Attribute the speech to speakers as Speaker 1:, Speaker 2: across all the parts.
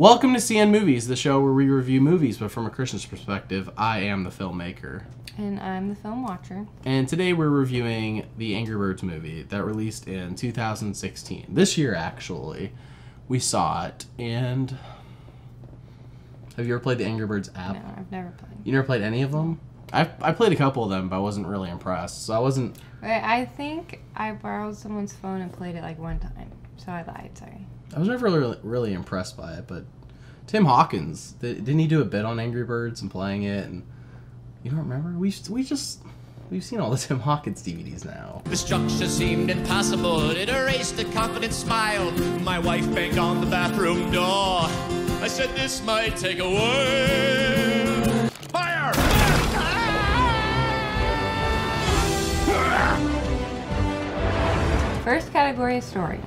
Speaker 1: Welcome to CN Movies, the show where we review movies, but from a Christian's perspective. I am the filmmaker.
Speaker 2: And I'm the film watcher.
Speaker 1: And today we're reviewing the Angry Birds movie that released in 2016. This year, actually. We saw it, and. Have you ever played the Angry Birds app?
Speaker 2: No, I've never played.
Speaker 1: You never played any of them? I, I played a couple of them, but I wasn't really impressed. So I wasn't.
Speaker 2: I I think I borrowed someone's phone and played it like one time. So I lied, sorry.
Speaker 1: I was never really, really impressed by it, but Tim Hawkins th- didn't he do a bit on Angry Birds and playing it? And you don't remember? We we just we've seen all the Tim Hawkins DVDs now.
Speaker 3: The structure seemed impossible. It erased a confident smile. My wife banged on the bathroom door. I said this might take a while. Fire!
Speaker 2: First category is story.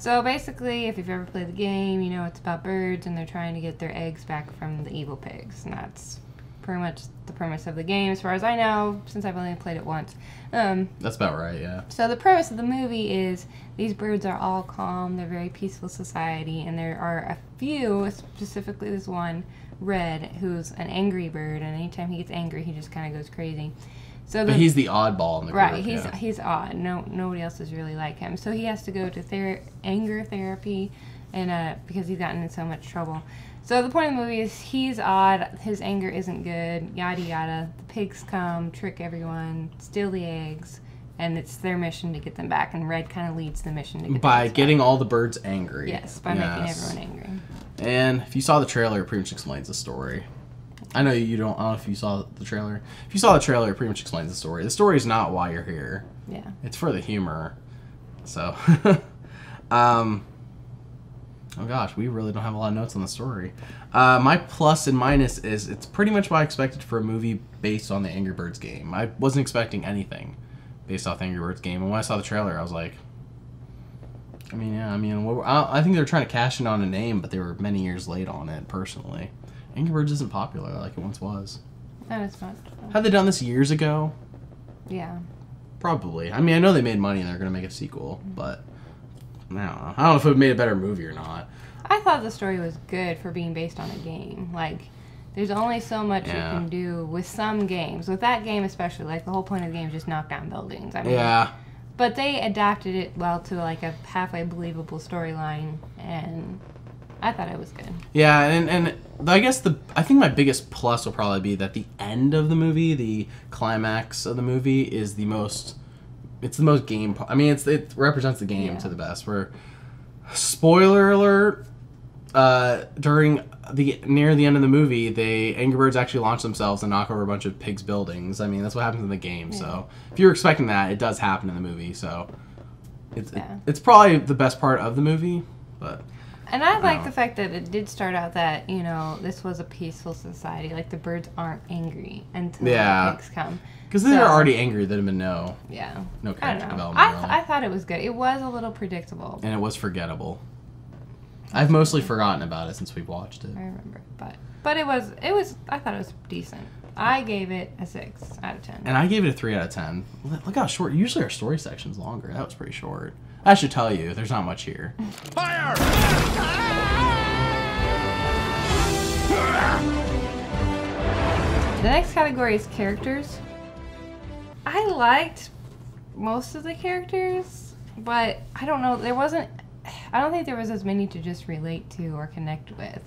Speaker 2: So basically, if you've ever played the game, you know it's about birds and they're trying to get their eggs back from the evil pigs. And that's pretty much the premise of the game, as far as I know, since I've only played it once. Um,
Speaker 1: That's about right, yeah.
Speaker 2: So the premise of the movie is these birds are all calm, they're very peaceful society, and there are a few, specifically this one, Red, who's an angry bird, and anytime he gets angry, he just kind of goes crazy. So the,
Speaker 1: But he's the oddball in the
Speaker 2: right,
Speaker 1: group.
Speaker 2: he's
Speaker 1: yeah.
Speaker 2: he's odd. No, nobody else is really like him. So he has to go to ther- anger therapy, and uh, because he's gotten in so much trouble. So the point of the movie is he's odd. His anger isn't good. Yada yada. The pigs come, trick everyone, steal the eggs, and it's their mission to get them back. And Red kind of leads the mission to get
Speaker 1: by getting all the birds angry.
Speaker 2: yes, by making everyone angry.
Speaker 1: And if you saw the trailer, it pretty much explains the story. I know you don't. I don't know if you saw the trailer. If you saw the trailer, it pretty much explains the story. The story is not why you're here.
Speaker 2: Yeah.
Speaker 1: It's for the humor. So, um, oh gosh, we really don't have a lot of notes on the story. Uh, my plus and minus is it's pretty much what I expected for a movie based on the Angry Birds game. I wasn't expecting anything based off the Angry Birds game, and when I saw the trailer, I was like, I mean, yeah, I mean, what, I, I think they were trying to cash in on a name, but they were many years late on it. Personally, Angry Birds isn't popular like it once was.
Speaker 2: Not as much.
Speaker 1: Had they done this years ago,
Speaker 2: Yeah.
Speaker 1: Probably. I mean, I know they made money and they're gonna make a sequel, mm-hmm. but I don't know. I don't know if it made a better movie or not.
Speaker 2: I thought the story was good for being based on a game. Like, there's only so much
Speaker 1: Yeah.
Speaker 2: you can do with some games. With that game especially, like the whole point of the game is just knock down buildings. I mean,
Speaker 1: Yeah.
Speaker 2: But they adapted it well to like a halfway believable storyline, and I thought it was good.
Speaker 1: Yeah, and and I guess the I think my biggest plus will probably be that the end of the movie, the climax of the movie, is the most. It's the most game. I mean, it's it represents the game
Speaker 2: Yeah.
Speaker 1: to the best. Where, spoiler alert, uh, during the near the end of the movie, they Angry Birds actually launch themselves and knock over a bunch of pigs' buildings. I mean, that's what happens in the game. So if you're expecting that, it does happen in the movie. So it's
Speaker 2: Yeah.
Speaker 1: it's probably the best part of the movie, but.
Speaker 2: And I like
Speaker 1: Oh.
Speaker 2: the fact that it did start out that you know this was a peaceful society. Like the birds aren't angry until
Speaker 1: Yeah.
Speaker 2: the pigs come.
Speaker 1: Because they're already angry, there'd have been no,
Speaker 2: Yeah.
Speaker 1: no
Speaker 2: I
Speaker 1: character
Speaker 2: know.
Speaker 1: development.
Speaker 2: I,
Speaker 1: really.
Speaker 2: th- I thought it was good. It was a little predictable.
Speaker 1: and it was forgettable. I've mostly forgotten about it since we've watched it.
Speaker 2: I remember, but but it was it was I thought it was decent. I gave it a six out of ten.
Speaker 1: And I gave it a 3 out of 10. Look look how short. Usually our story section's longer. That was pretty short. I should tell you, there's not much here.
Speaker 3: Fire!
Speaker 2: The next category is characters. I liked most of the characters, but I don't know. There wasn't. I don't think there was as many to just relate to or connect with.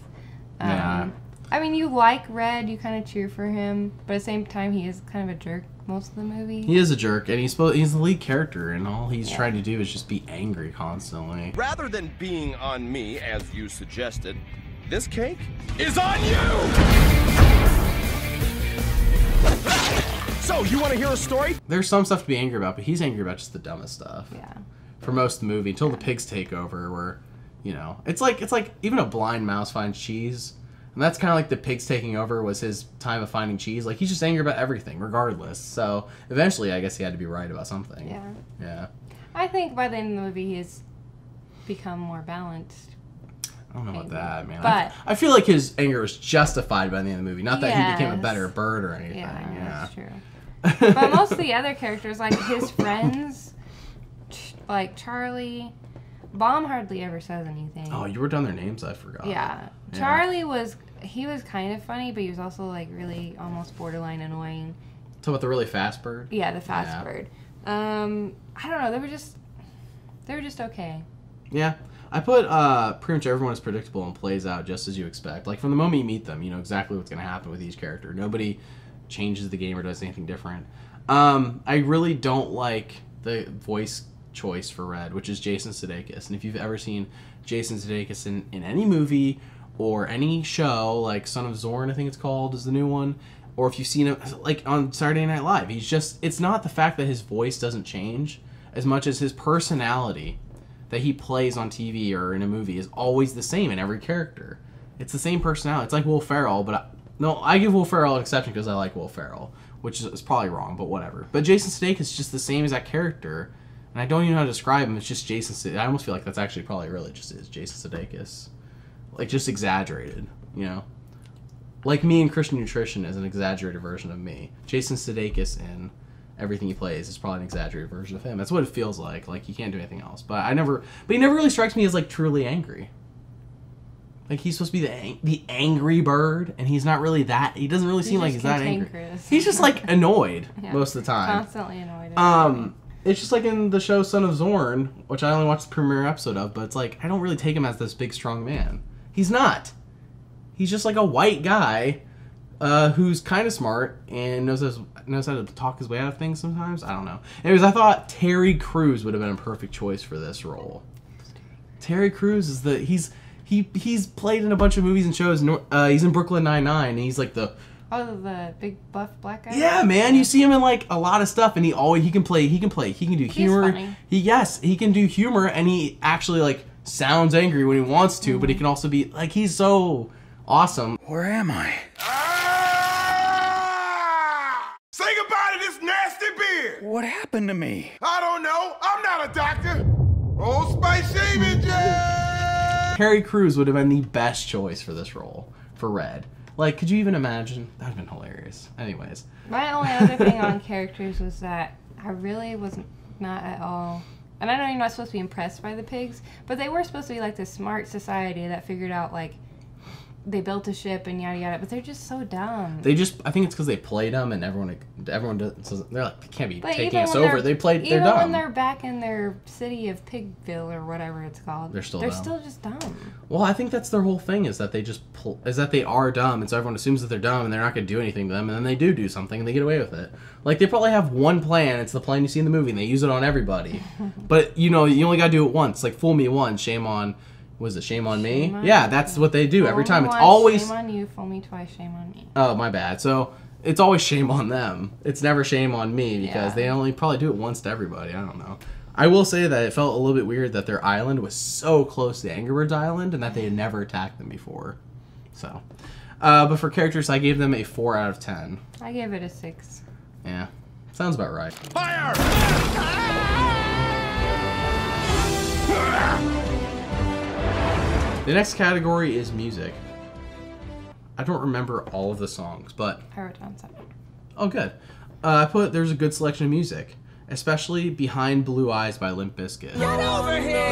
Speaker 2: Um,
Speaker 1: Yeah.
Speaker 2: I mean, you like Red, you kind of cheer for him, but at the same time, he is kind of a jerk most of the movie.
Speaker 1: He is a jerk, and he's supposed, he's the lead character, and all he's
Speaker 2: Yeah.
Speaker 1: trying to do is just be angry constantly.
Speaker 4: Rather than being on me, as you suggested, this cake is on you! So, you want to hear a story?
Speaker 1: There's some stuff to be angry about, but he's angry about just the dumbest stuff.
Speaker 2: Yeah.
Speaker 1: For most of the movie, until the pigs take over, where, you know, it's like it's like even a blind mouse finds cheese, and that's kind of like the pigs taking over was his time of finding cheese. Like he's just angry about everything, regardless. So eventually, I guess he had to be right about something.
Speaker 2: Yeah.
Speaker 1: Yeah.
Speaker 2: I think by the end of the movie, he's become more balanced.
Speaker 1: I don't know about that, man.
Speaker 2: But-
Speaker 1: I, I feel like his anger was justified by the end of the movie. Not that he became a better bird or anything.
Speaker 2: Yeah,
Speaker 1: Yeah.
Speaker 2: that's true. but most of the other characters, like his friends, like Charlie, Bomb hardly ever says anything.
Speaker 1: Oh, you were down their names. I forgot.
Speaker 2: yeah.
Speaker 1: Yeah.
Speaker 2: Charlie was he was kind of funny, but he was also like really almost borderline annoying.
Speaker 1: Talk about the really fast bird.
Speaker 2: Yeah, the fast
Speaker 1: Yeah.
Speaker 2: bird. Um, I don't know. They were just they were just okay.
Speaker 1: Yeah. I put uh, pretty much everyone is predictable and plays out just as you expect. Like from the moment you meet them, you know exactly what's going to happen with each character. Nobody changes the game or does anything different. Um, I really don't like the voice choice for Red, which is Jason Sudeikis. And if you've ever seen Jason Sudeikis in, in any movie or any show, like Son of Zorn, I think it's called, is the new one, or if you've seen him like on Saturday Night Live, he's just it's not the fact that his voice doesn't change as much as his personality that he plays on TV or in a movie is always the same in every character. It's the same personality. It's like Will Ferrell, but I, no, I give Will Ferrell an exception because I like Will Ferrell, which is, is probably wrong, but whatever. But Jason Sudeikis is just the same as that character, and I don't even know how to describe him. It's just Jason. Sudeikis. I almost feel like that's actually probably really just is Jason Sudeikis, like just exaggerated, you know. Like me and Christian Nutrition is an exaggerated version of me. Jason Sudeikis in everything he plays is probably an exaggerated version of him. That's what it feels like. Like he can't do anything else. But I never. But he never really strikes me as like truly angry. Like he's supposed to be the ang- the angry bird, and he's not really that. He doesn't really seem like he's that angry. He's just like annoyed
Speaker 2: Yeah.
Speaker 1: most of the time.
Speaker 2: Constantly annoyed.
Speaker 1: Um, it's just like in the show Son of Zorn, which I only watched the premiere episode of, but it's like I don't really take him as this big strong man. He's not. He's just like a white guy uh, who's kind of smart and knows his, knows how to talk his way out of things sometimes. I don't know. Anyways, I thought Terry Crews would have been a perfect choice for this role. Terry Crews is the he's he he's played in a bunch of movies and shows. Uh, he's in Brooklyn Nine Nine, and he's like the
Speaker 2: Oh, the big buff black guy.
Speaker 1: yeah, man. You see him in like a lot of stuff, and he always he can play. He can play. He can do humor.
Speaker 2: funny.
Speaker 1: He yes, he can do humor, and he actually like sounds angry when he wants to,
Speaker 2: Mm-hmm.
Speaker 1: but he can also be like he's so awesome.
Speaker 5: Where am I?
Speaker 6: Ah! Say goodbye to this nasty beard.
Speaker 5: What happened to me?
Speaker 6: I don't know. I'm not a doctor. Old Spice Shaving Gel.
Speaker 1: Terry Crews would have been the best choice for this role for Red. Like, could you even imagine? That'd have been hilarious. Anyways,
Speaker 2: My only other thing on characters was that I really was not at all. And I know you're not supposed to be impressed by the pigs, but they were supposed to be like the smart society that figured out like they built a ship and yada yada. But they're just so dumb.
Speaker 1: they just I think it's because they played them, and everyone everyone does. They're like they can't be
Speaker 2: but
Speaker 1: taking us over. They played. They're dumb.
Speaker 2: when they're back in their city of Pigville or whatever it's called,
Speaker 1: They're still
Speaker 2: they're
Speaker 1: dumb.
Speaker 2: still just dumb.
Speaker 1: Well, I think that's their whole thing is that they just pull, is that they are dumb, and so everyone assumes that they're dumb, and they're not going to do anything to them, and then they do do something, and they get away with it. Like they probably have one plan. It's the plan you see in the movie, and they use it on everybody. but you know, you only got to do it once. Like fool me once, shame on. Was it shame on me?
Speaker 2: On
Speaker 1: yeah,
Speaker 2: you.
Speaker 1: that's what they do every time. It's
Speaker 2: once,
Speaker 1: always
Speaker 2: shame on you, fool me twice, shame on me.
Speaker 1: oh my bad. So it's always shame on them. It's never shame on me because
Speaker 2: Yeah.
Speaker 1: they only probably do it once to everybody. I don't know. I will say that it felt a little bit weird that their island was so close to Angry Birds Island and that they had never attacked them before. So, uh, but for characters, I gave them a four out of ten.
Speaker 2: I gave it a six.
Speaker 1: Yeah, sounds about right.
Speaker 3: Fire!
Speaker 1: The next category is music. I don't remember all of the songs, but
Speaker 2: I wrote down seven.
Speaker 1: Oh, good. Uh, I put there's a good selection of music, especially "Behind Blue Eyes" by Limp Bizkit. Get over here.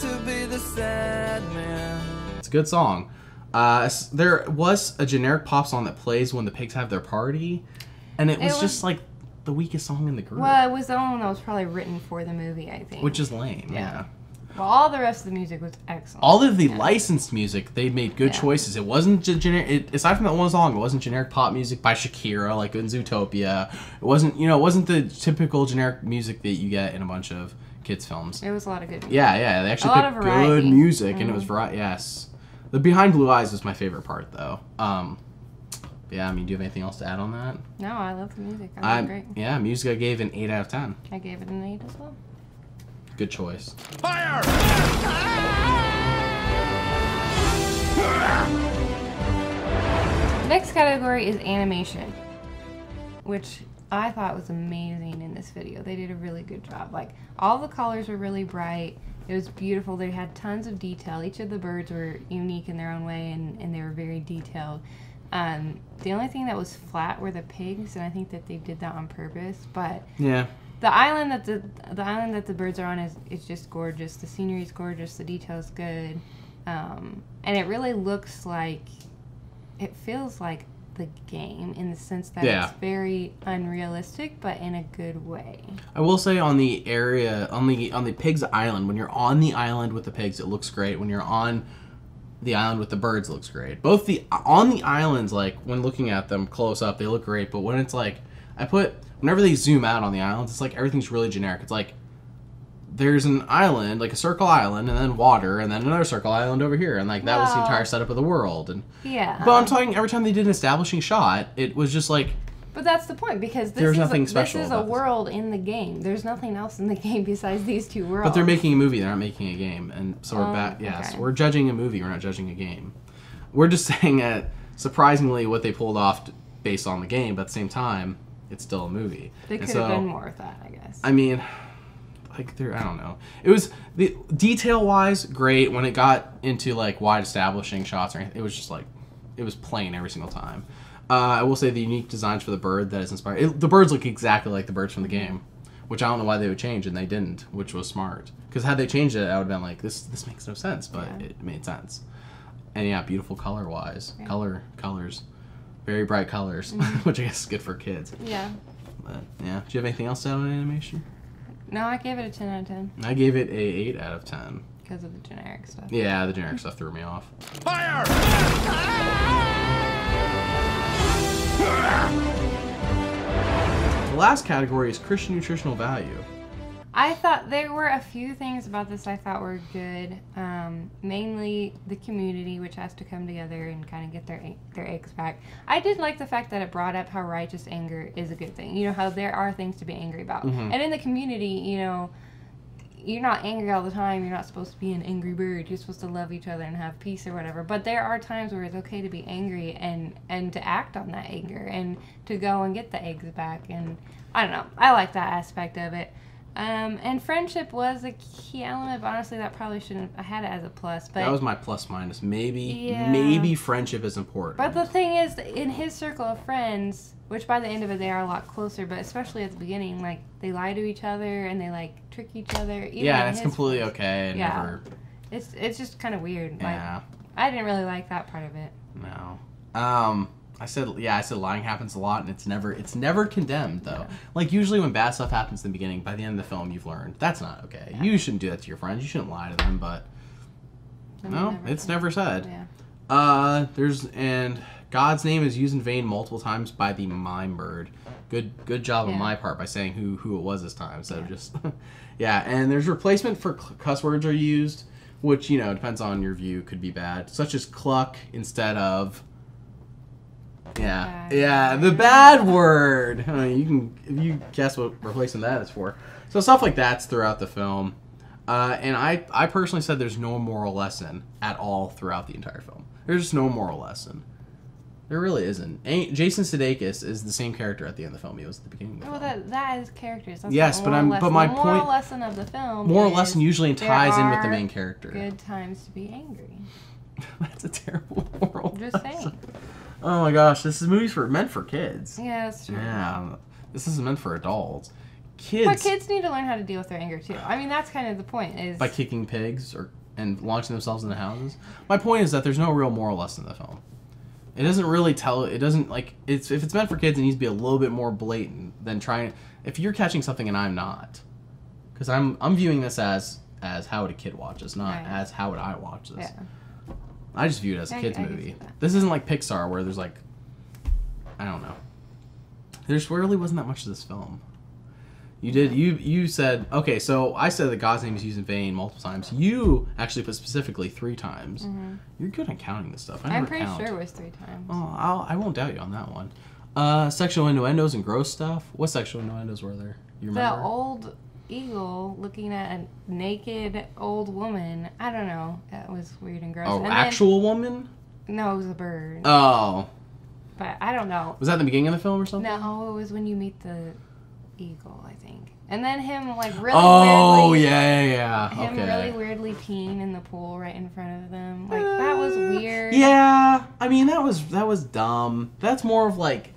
Speaker 1: To be the sad man. It's a good song. Uh, there was a generic pop song that plays when the pigs have their party, and it was,
Speaker 2: was-
Speaker 1: just like the weakest song in the group,
Speaker 2: Well, it was the only one that was probably written for the movie, I think.
Speaker 1: which is lame. Yeah.
Speaker 2: Yeah. well, all the rest of the music was excellent.
Speaker 1: All of the licensed music, they made good
Speaker 2: Yeah.
Speaker 1: choices. It wasn't generic. Aside from that one song, it wasn't generic pop music by Shakira like in Zootopia. It wasn't, you know, it wasn't the typical generic music that you get in a bunch of kids films.
Speaker 2: It was a lot of good. Music.
Speaker 1: Yeah, yeah, they actually
Speaker 2: A
Speaker 1: picked good music, and it was variety. Yes, the Behind Blue Eyes was my favorite part, though. Um, yeah, I mean, do you have anything else to add on that?
Speaker 2: No, I love the music. I
Speaker 1: I,
Speaker 2: love great.
Speaker 1: yeah, music I gave an eight out of ten.
Speaker 2: I gave it an eight as well.
Speaker 1: Good choice.
Speaker 3: Fire!
Speaker 2: Next category is animation, which I thought was amazing in this video. They did a really good job. Like all the colors were really bright. It was beautiful. They had tons of detail. Each of the birds were unique in their own way, and, and they were very detailed. Um, the only thing that was flat were the pigs, and I think that they did that on purpose. But
Speaker 1: Yeah.
Speaker 2: the island that the the island that the birds are on is is just gorgeous. The scenery is gorgeous. The detail's good, um, and it really looks like it feels like the game in the sense that
Speaker 1: Yeah.
Speaker 2: it's very unrealistic, but in a good way.
Speaker 1: I will say on the area on the on the pigs island when you're on the island with the pigs it looks great when you're on the island with the birds looks great both the on the islands like when looking at them close up they look great but when it's like I put whenever they zoom out on the islands it's like everything's really generic it's like there's an island like a circle island and then water and then another circle island over here and like that was the entire setup of the world and
Speaker 2: Yeah.
Speaker 1: but I'm um talking every time they did an establishing shot it was just like
Speaker 2: But that's the point because this
Speaker 1: There's
Speaker 2: is
Speaker 1: nothing
Speaker 2: a,
Speaker 1: special
Speaker 2: This is a
Speaker 1: about this.
Speaker 2: world in the game. There's nothing else in the game besides these two worlds.
Speaker 1: But they're making a movie. They're not making a game, and so we're
Speaker 2: Oh,
Speaker 1: back. Yes,
Speaker 2: okay.
Speaker 1: we're judging a movie. We're not judging a game. We're just saying that surprisingly, what they pulled off t- based on the game, but at the same time, it's still a movie.
Speaker 2: They
Speaker 1: And
Speaker 2: could have done more with that, I guess.
Speaker 1: I mean, like there, I don't know. It was the detail wise great when it got into like wide establishing shots or anything. It was just like it was plain every single time. Uh, I will say the unique designs for the bird that is inspired. It, the birds look exactly like the birds from the game, which I don't know why they would change, and they didn't, which was smart. Because had they changed it, I would have been like, this this makes no sense, but
Speaker 2: Yeah.
Speaker 1: it made sense. And yeah, beautiful color wise,
Speaker 2: Yeah.
Speaker 1: color colors, very bright colors, which I guess is good for kids.
Speaker 2: yeah.
Speaker 1: But yeah, do you have anything else to add on animation?
Speaker 2: No, I gave it a 10 out of 10
Speaker 1: I gave it a eight out of ten.
Speaker 2: because of the generic stuff.
Speaker 1: Yeah, the generic stuff threw me off.
Speaker 4: Fire!
Speaker 1: The last category is Christian nutritional value.
Speaker 2: I thought there were a few things about this I thought were good. Um, mainly the community, which has to come together and kind of get their their eggs back. I did like the fact that it brought up how righteous anger is a good thing. You know how there are things to be angry about, and in the community, you know, you're not angry all the time. You're not supposed to be an angry bird. You're supposed to love each other and have peace or whatever. But there are times where it's okay to be angry and and to act on that anger and to go and get the eggs back. And I don't know. I like that aspect of it. Um, and friendship was a key element, but honestly, that probably shouldn't. I had it as a plus, but
Speaker 1: That was my plus minus. Maybe
Speaker 2: Yeah.
Speaker 1: maybe friendship is important.
Speaker 2: but the thing is, in his circle of friends, which by the end of it they are a lot closer, but especially at the beginning, like they lie to each other and they like trick each other. even
Speaker 1: yeah, it's completely
Speaker 2: friends.
Speaker 1: okay. and
Speaker 2: Yeah.
Speaker 1: Never.
Speaker 2: It's it's just kind of weird. Like
Speaker 1: Yeah.
Speaker 2: I didn't really like that part of it.
Speaker 1: No. Um. I said yeah. I said lying happens a lot, and it's never it's never condemned though. Like usually when bad stuff happens in the beginning, by the end of the film, you've learned that's not okay. You shouldn't do that to your friends. You shouldn't lie to them. But no,
Speaker 2: never
Speaker 1: it's never said.
Speaker 2: Yeah.
Speaker 1: Uh, there's and God's name is used in vain multiple times by the mime bird. Good, good job on my part by saying who who it was this time instead of just, yeah. And there's replacement for cuss words are used, which you know depends on your view could be bad, such as cluck instead of. Yeah,
Speaker 2: Bad
Speaker 1: yeah, the bad word. I mean, you can if you guess what replacing that is for. So stuff like that's throughout the film. Uh, and I, I personally said there's no moral lesson at all throughout the entire film. There's just no moral lesson. There really isn't. Ain't, Jason Sudeikis is the same character at the end of the film he was at the beginning of the
Speaker 2: Well,
Speaker 1: film.
Speaker 2: that that is characters. That's
Speaker 1: Yes, but I'm- but my
Speaker 2: the moral
Speaker 1: point-
Speaker 2: lesson of the film.
Speaker 1: moral lesson usually ties in with the main character.
Speaker 2: Good times to be angry.
Speaker 1: That's a terrible moral I'm
Speaker 2: Just
Speaker 1: lesson.
Speaker 2: saying.
Speaker 1: Oh my gosh, this is movies for meant for kids.
Speaker 2: Yeah, that's true.
Speaker 1: Yeah, this isn't meant for adults. Kids,
Speaker 2: But kids need to learn how to deal with their anger too. I mean, that's kind of the point. Is
Speaker 1: by kicking pigs or and launching themselves into houses. My point is that there's no real moral lesson in the film. It doesn't really tell. It doesn't like it's if it's meant for kids, it needs to be a little bit more blatant than trying. If you're catching something and I'm not, because I'm I'm viewing this as as how would a kid watch this, not
Speaker 2: Right.
Speaker 1: as how would I watch this.
Speaker 2: yeah.
Speaker 1: I just view it as a
Speaker 2: I-
Speaker 1: kids
Speaker 2: I can
Speaker 1: movie. This isn't like Pixar where there's like, I don't know. There's really wasn't that much of this film. You did you you said okay, so I said that God's name is used in vain multiple times. You actually put specifically three times. You're good at counting this stuff. I
Speaker 2: Mm-hmm. I'm pretty
Speaker 1: count.
Speaker 2: sure it was three times.
Speaker 1: Oh, I'll, I won't doubt you on that one. Uh, sexual innuendos and gross stuff. What sexual innuendos were there? You remember?
Speaker 2: the old eagle looking at a naked old woman. I don't know. That was weird and gross.
Speaker 1: oh,
Speaker 2: And then-
Speaker 1: actual woman.
Speaker 2: no, it was a bird.
Speaker 1: Oh,
Speaker 2: but I don't know.
Speaker 1: was that the beginning of the film or something?
Speaker 2: No, it was when you meet the eagle, I think. And then him like really
Speaker 1: oh
Speaker 2: weirdly,
Speaker 1: yeah, yeah, yeah.
Speaker 2: him
Speaker 1: okay.
Speaker 2: really weirdly peeing in the pool right in front of them. Like that was uh, weird.
Speaker 1: Yeah, I mean, that was that was dumb. That's more of like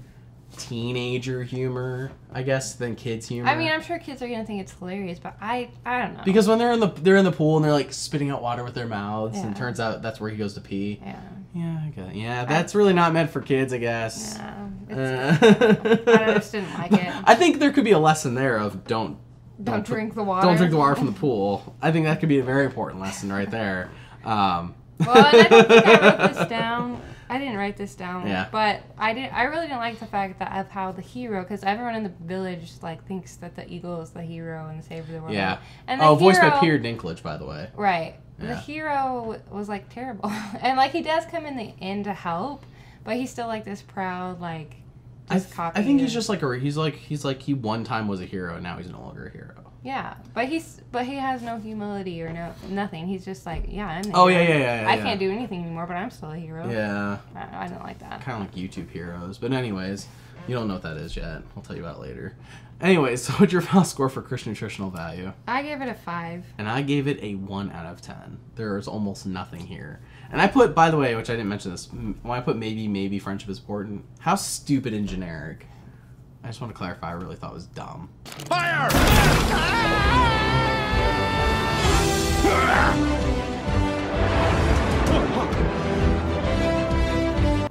Speaker 1: teenager humor, I guess, than kids humor.
Speaker 2: I mean, I'm sure kids are gonna think it's hilarious, but I, I don't know.
Speaker 1: because when they're in the they're in the pool and they're like spitting out water with their mouths, and
Speaker 2: Yeah.
Speaker 1: it turns out that's where he goes to pee.
Speaker 2: yeah,
Speaker 1: Yeah, I it. Yeah, that's really not meant for kids, I guess.
Speaker 2: yeah,
Speaker 1: Uh,
Speaker 2: I just didn't like it.
Speaker 1: I think there could be a lesson there of don't
Speaker 2: Don't
Speaker 1: put-
Speaker 2: drink the water.
Speaker 1: Don't drink the water from the pool. I think that could be a very important lesson right there. Um,
Speaker 2: Well, and I don't think I wrote this down. I didn't write this down.
Speaker 1: Yeah.
Speaker 2: But I did. I really didn't like the fact that of how the hero, because everyone in the village like thinks that the eagle is the hero and the savior of the world.
Speaker 1: yeah.
Speaker 2: And
Speaker 1: Oh, voiced by
Speaker 2: hero-
Speaker 1: Peter Dinklage, by the way.
Speaker 2: Right.
Speaker 1: Yeah.
Speaker 2: The hero was like terrible, and like he does come in the end to help, but he's still like this proud like.
Speaker 1: I, th- I think he's just like a he's like he's like he one time was a hero and now he's no longer a hero.
Speaker 2: Yeah, but he's but he has no humility or no nothing. He's just like yeah, I'm. The
Speaker 1: Oh,
Speaker 2: hero.
Speaker 1: yeah, yeah, yeah, yeah,
Speaker 2: I
Speaker 1: yeah.
Speaker 2: can't do anything anymore, but I'm still a hero.
Speaker 1: Yeah,
Speaker 2: I, I don't like that.
Speaker 1: kind of like YouTube heroes. But anyways, you don't know what that is yet. I'll tell you about it later. Anyways, so what's your final score for Christian nutritional value?
Speaker 2: I give it a five.
Speaker 1: and I gave it a one out of ten. There is almost nothing here. And I put, by the way, which I didn't mention this, when I put maybe, maybe friendship is important. How stupid and generic. I just want to clarify. I really thought it was dumb.
Speaker 4: Fire!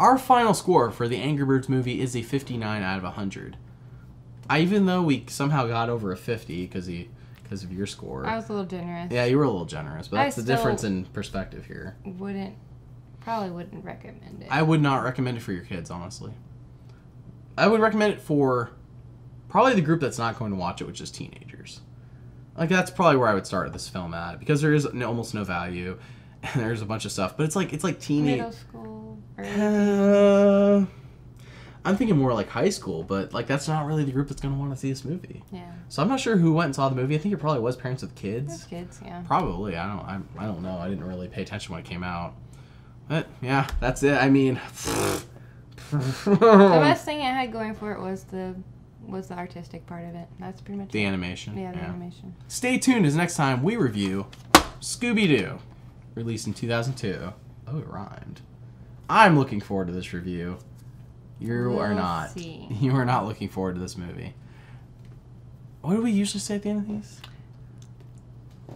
Speaker 1: Our final score for the Angry Birds movie is a 59 out of 100. I, even though we somehow got over a 50 because he because of your score.
Speaker 2: I was a little generous.
Speaker 1: yeah, you were a little generous, but
Speaker 2: I
Speaker 1: that's the difference in perspective here.
Speaker 2: Wouldn't probably wouldn't recommend it.
Speaker 1: I would not recommend it for your kids, honestly. I would recommend it for probably the group that's not going to watch it, which is teenagers. Like that's probably where I would start this film at because there is no, almost no value, and there's a bunch of stuff. But it's like it's like teenage.
Speaker 2: Middle school.
Speaker 1: Uh, I'm thinking more like high school, but like that's not really the group that's going to want to see this movie.
Speaker 2: yeah.
Speaker 1: So I'm not sure who went and saw the movie. I think it probably was parents with kids.
Speaker 2: There's kids. Yeah.
Speaker 1: Probably. I don't. I, I don't know. I didn't really pay attention when it came out. But yeah, that's it. I mean,
Speaker 2: The best thing it had going for it was the was the artistic part of it. That's pretty much
Speaker 1: the
Speaker 2: it.
Speaker 1: animation.
Speaker 2: Yeah, the animation.
Speaker 1: Stay tuned as next time we review Scooby Doo, released in 2002. Oh, it rhymed. I'm looking forward to this review. You are
Speaker 2: We'll
Speaker 1: not.
Speaker 2: see.
Speaker 1: You are not looking forward to this movie. What do we usually say at the end of these?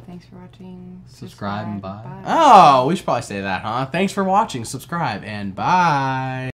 Speaker 2: Thanks for watching.
Speaker 1: Subscribe and bye. Oh, we should probably say that, huh? Thanks for watching. Subscribe and bye.